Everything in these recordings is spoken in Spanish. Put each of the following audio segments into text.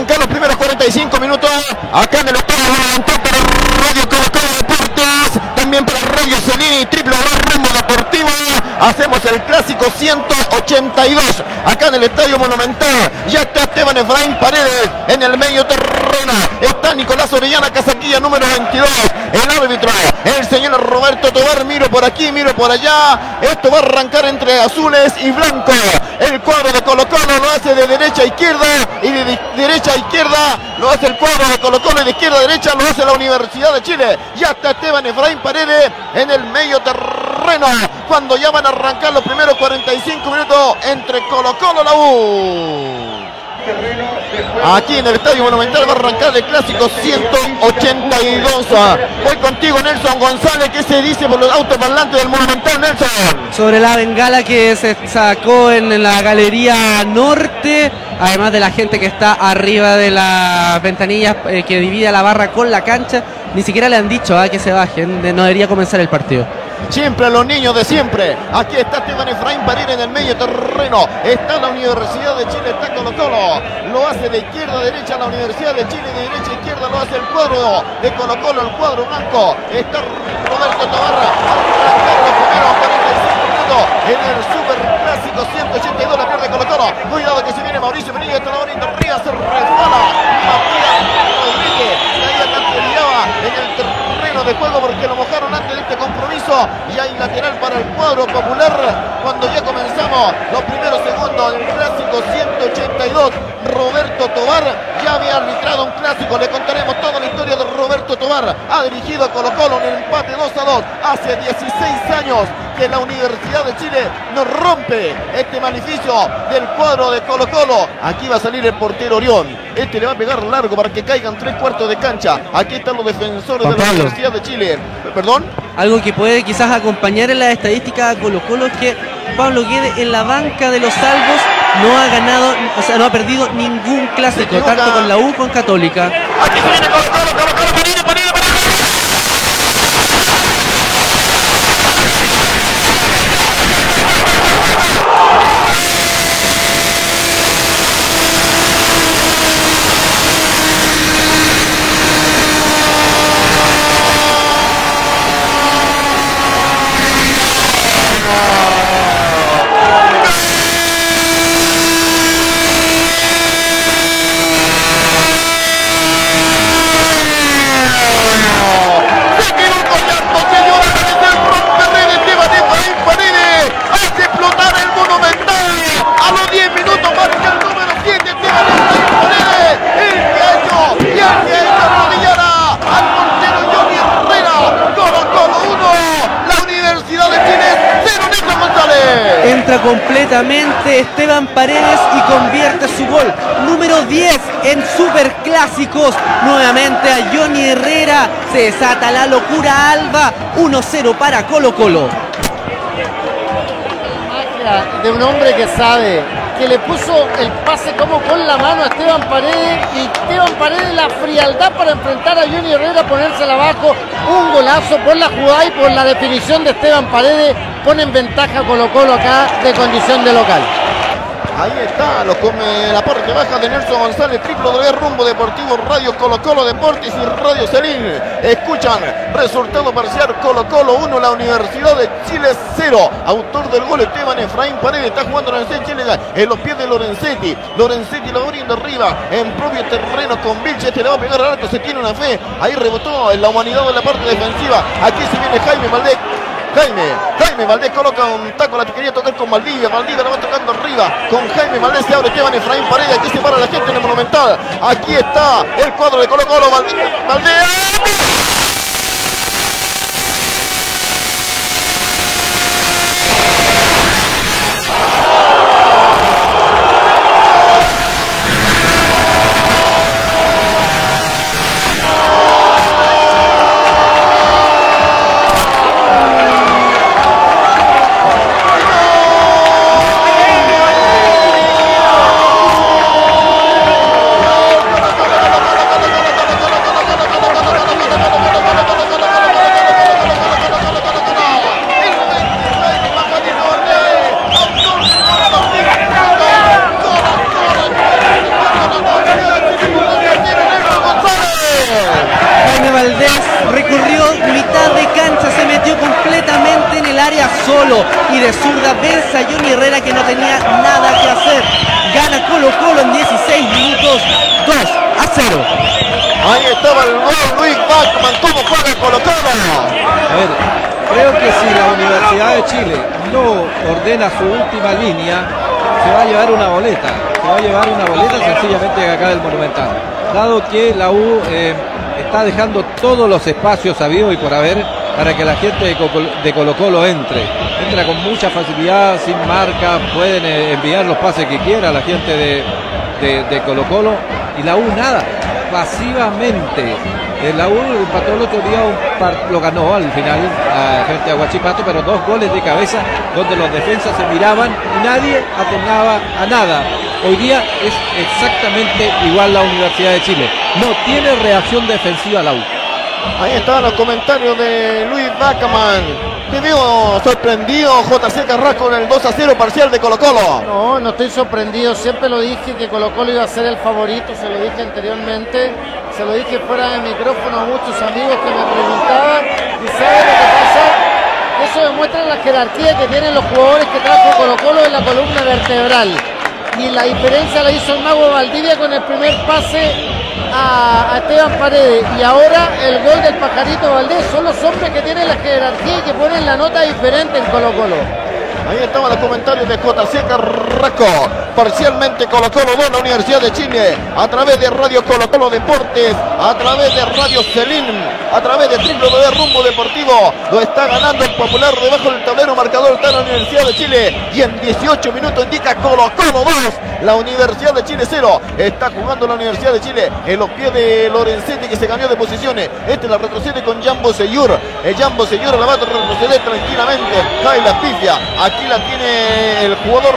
arrancar los primeros 45 minutos acá en el estadio para Radio Colo Deportes, también para Radio Celini, Triple Rumbo Deportivo. Hacemos el clásico 182 acá en el Estadio Monumental. Ya está Esteban Efraín Paredes en el medio terreno. Está Nicolás Orellana Casaquilla número 22. El árbitro, el señor Roberto Tobar. Miro por aquí, miro por allá. Esto va a arrancar entre azules y blancos. El cuadro de Colo Colo lo hace de derecha a izquierda y de derecha a izquierda lo hace el cuadro de Colo y de izquierda a derecha lo hace la Universidad de Chile. Ya está Esteban Efraín Paredes en el medio terreno cuando ya van a arrancar los primeros 45 minutos entre Colo Colo la U. Aquí en el Estadio Monumental va a arrancar el clásico 182. Voy contigo, Nelson González. ¿Qué se dice por los autoparlantes del Monumental, Nelson? Sobre la bengala que se sacó en la galería norte, además de la gente que está arriba de las ventanillas eh, que divide la barra con la cancha, ni siquiera le han dicho ah, que se bajen, no debería comenzar el partido. Siempre los niños de siempre. Aquí está Esteban Efraín París en el medio terreno. Está la Universidad de Chile, está Colo Colo. Lo hace de izquierda a derecha la Universidad de Chile, de derecha a izquierda lo hace el cuadro de Colo Colo, el cuadro blanco. Está Roberto Tabarra. los primeros 45 minutos en el Super Clásico 182. La pierde Colo Colo. Cuidado que se viene Mauricio Benítez. Está la bonita arriba, se resbala. Matías Rodríguez. Ahí en el de juego porque lo mojaron antes de este compromiso. Y hay lateral para el cuadro popular. Cuando ya comenzamos los primeros segundos del clásico 182 Roberto Tobar. Ya había arbitrado un clásico. Le contaremos toda la historia de Roberto Tobar ha dirigido a Colo Colo en el empate 2 a 2 hace 16 años que la Universidad de Chile nos rompe este maleficio del cuadro de Colo Colo. Aquí va a salir el portero Orión. Este le va a pegar largo para que caigan tres cuartos de cancha. Aquí están los defensores de la Universidad de Chile. Perdón algo que puede quizás acompañar en la estadística a Colo Colo es que Pablo Guede en la banca de los salvos no ha ganado, o sea, no ha perdido ningún clásico, tanto con la U como con Católica. Aquí viene Colo Colo, Colo Colo, completamente Esteban Paredes y convierte su gol número 10 en Superclásicos. Nuevamente a Johnny Herrera. Se desata la locura Alba. 1-0 para Colo Colo. De un hombre que sabe que le puso el pase como con la mano a Esteban Paredes y Esteban Paredes la frialdad para enfrentar a Johnny Herrera, ponérsela abajo, un golazo por la jugada y por la definición de Esteban Paredes pone en ventaja Colo Colo acá de condición de local. Ahí está, lo come la parte baja de Nelson González, triplo de rumbo deportivo, Radio Colo Colo Deportes y Radio Celín. Escuchan, resultado parcial Colo Colo 1, la Universidad de Chile 0. Autor del gol Esteban Efraín Paredes, está jugando Lorenzetti Chile en los pies de Lorenzetti. Lorenzetti lo abriendo arriba, en propio terreno con Vilche, este le va a pegar al arco, se tiene una fe. Ahí rebotó en la humanidad de la parte defensiva. Aquí se viene Jaime Maldec Jaime, Jaime Valdés coloca un taco, la que quería tocar con Valdivia, Valdivia la va tocando arriba, con Jaime Valdés se abre Esteban Efraín Paredes, aquí se para la gente en el Monumental, aquí está el cuadro de Colo Colo, Valdés. de Colo Colo en 16 minutos 2 a 0. Ahí estaba el gol Luis Bachman. ¿Cómo juega Colo Colo? A ver, creo que si la Universidad de Chile no ordena su última línea, se va a llevar una boleta. Se va a llevar una boleta sencillamente acá del Monumental. Dado que la U eh, está dejando todos los espacios habidos y por haber para que la gente de, Coco- de Colo Colo entre. Entra con mucha facilidad, sin marca, pueden eh, enviar los pases que quiera la gente de, de- de Colo Colo y la U nada, pasivamente. La U empató el otro día, un lo ganó al final a frente a Huachipato, pero dos goles de cabeza donde los defensas se miraban y nadie atenaba a nada. Hoy día es exactamente igual la Universidad de Chile. No tiene reacción defensiva la U. Ahí estaban los comentarios de Luis Bachman. Te veo sorprendido, JC Carrasco en el 2 a 0 parcial de Colo Colo. No, no estoy sorprendido. Siempre lo dije que Colo Colo iba a ser el favorito. Se lo dije anteriormente. Se lo dije fuera de micrófono a muchos amigos que me preguntaban. ¿Y sabe lo que pasa? Eso demuestra la jerarquía que tienen los jugadores que trajo Colo Colo en la columna vertebral. Y la diferencia la hizo el mago Valdivia con el primer pase a, Esteban Paredes. Y ahora el gol del pajarito Valdés. Son los hombres que tienen la jerarquía y que ponen la nota diferente en Colo Colo. Ahí estaban los comentarios de JC Carrasco. Parcialmente Colo Colo 2, la Universidad de Chile. A través de Radio Colo Deportes. A través de Radio Celín. A través de www Rumbo Deportivo. Lo está ganando el popular debajo del tablero marcador. Está la Universidad de Chile. Y en 18 minutos indica Colo Colo 2. La Universidad de Chile 0. Está jugando la Universidad de Chile en los pies de Lorenzetti que se cambió de posiciones. Este la retrocede con Jambo Seyur. El Jambo Seyur la va a retroceder tranquilamente. Cae la pifia. Aquí la tiene el jugador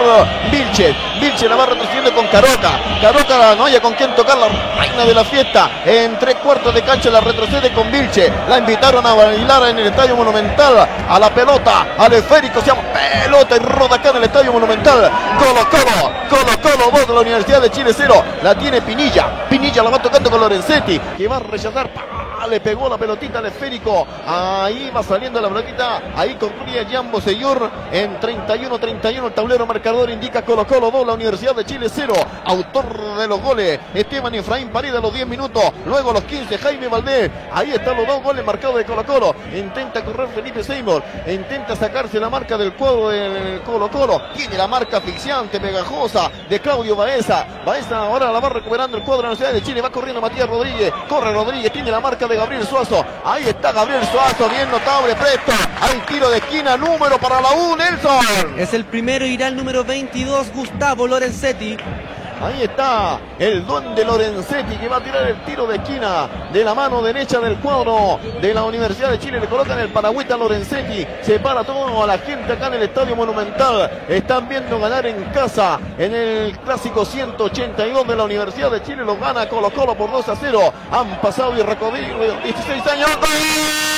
Vilche. Vilche la va retrocediendo con Caroca. Caroca no haya con quien tocar la reina de la fiesta. En tres cuartos de cancha la retrocede con Vilche. La invitaron a bailar en el Estadio Monumental. A la pelota, al esférico. Se llama pelota y roda acá en el Estadio Monumental. Colo Colo, Colo Colo 2 de la Universidad de Chile 0. La tiene Pinilla. Pinilla la va tocando con Lorenzetti. Que va a rechazar. ¡Pah! Le pegó la pelotita al esférico. Ahí va saliendo la pelotita. Ahí concluye Jambo Seyur. En 31-31 el tablero marcador indica Colo Colo 2, la Universidad de Chile 0. Autor de los goles. Esteban Efraín Parida los 10 minutos. Luego los 15 Jaime Valdés. Ahí están los dos goles marcados de Colo Colo. Intenta correr Felipe Seymour. Intenta sacarse la marca del cuadro del Colo Colo. Tiene la marca asfixiante, pegajosa de Claudio Baeza. Baeza ahora la va recuperando el cuadro de la Universidad de Chile. Va corriendo Matías Rodríguez. Corre Rodríguez. Tiene la marca de Gabriel Suazo. Ahí está Gabriel Suazo. Bien notable. Presto. Hay tiro de esquina. Número para la U. Nelson. Es el primero, irá el número 22, Gustavo Lorenzetti. Ahí está el duende Lorenzetti que va a tirar el tiro de esquina de la mano derecha del cuadro de la Universidad de Chile. Le colocan el paragüita Lorenzetti. Se para todo a la gente acá en el Estadio Monumental. Están viendo ganar en casa en el clásico 182 de la Universidad de Chile. Lo gana Colo Colo por 2 a 0. Han pasado y recorrido 16 años. ¡Gol!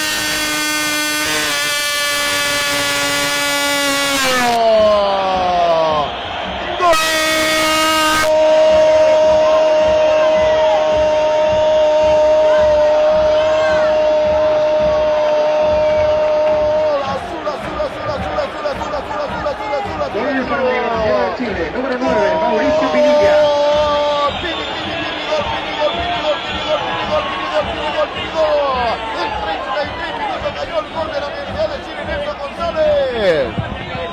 De Chile, Nelson González.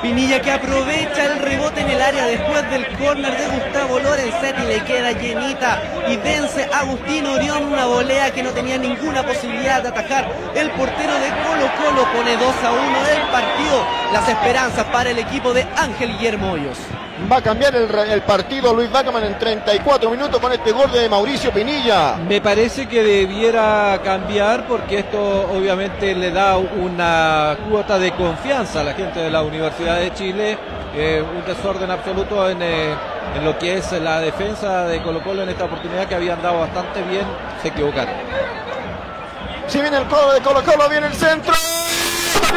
Pinilla que aprovecha el rebote en el área después del córner de Gustavo Lorenzetti, le queda llenita y vence Agustín Orión, una volea que no tenía ninguna posibilidad de atajar. El portero de Colo Colo pone 2 a 1 el partido. Las esperanzas para el equipo de Ángel Guillermo Hoyos. Va a cambiar el, el partido Luis Bacman en 34 minutos con este gol de Mauricio Pinilla. Me parece que debiera cambiar porque esto obviamente le da una cuota de confianza a la gente de la Universidad de Chile. Eh, un desorden absoluto en, eh, en lo que es la defensa de Colo Colo en esta oportunidad que habían dado bastante bien. Se equivocaron. Si viene el cuadro de Colo Colo, viene el centro.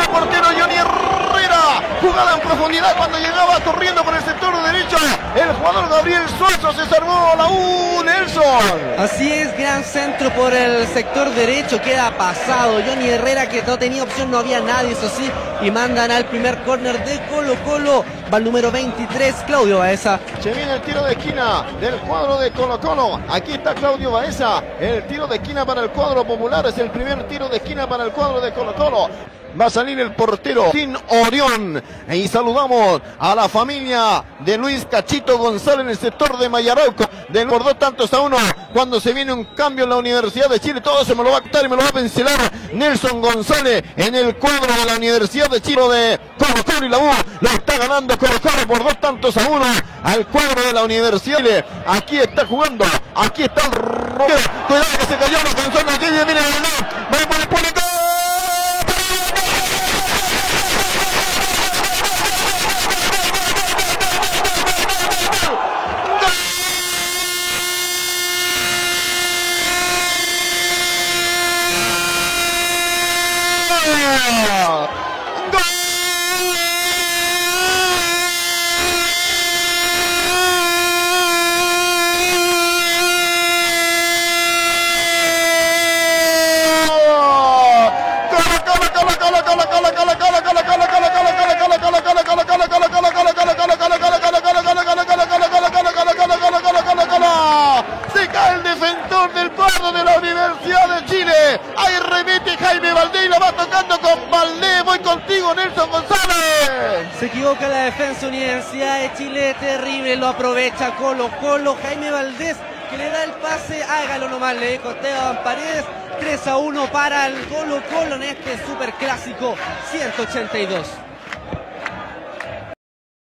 El portero Johnny Jugada en profundidad cuando llegaba corriendo por el sector derecho. El jugador Gabriel Suazo se salvó la U, Nelson. Así es, gran centro por el sector derecho, queda pasado. Johnny Herrera que no tenía opción, no había nadie, eso sí, y mandan al primer córner de Colo Colo. Va el número 23, Claudio Baeza. Se viene el tiro de esquina del cuadro de Colo Colo. Aquí está Claudio Baeza. El tiro de esquina para el cuadro popular. Es el primer tiro de esquina para el cuadro de Colo Colo. Va a salir el portero Sin Orión. Y saludamos a la familia de Luis Cachito González en el sector de Mayarauco. De por dos tantos a uno. Cuando se viene un cambio en la Universidad de Chile. Todo se me lo va a quitar y me lo va a pencelar Nelson González en el cuadro de la Universidad de Chile de Colo y la U. Lo está ganando Colo por dos tantos a uno al cuadro de la Universidad de Chile. Aquí está jugando. Aquí está el. Cuidado que se cayó. No alcanzó. Que viene el. Va por el público. Se cae el defensor del cuadro de la Universidad de Chile. Ahí remite Jaime Valdés y la va tocando con Valdés. Voy contigo, Nelson González. Se equivoca la defensa Universidad de Chile, terrible, lo aprovecha Colo Colo, Jaime Valdés que le da el pase, hágalo nomás, le dijo Esteban Paredes, 3 a 1 para el Colo Colo en este super clásico 182.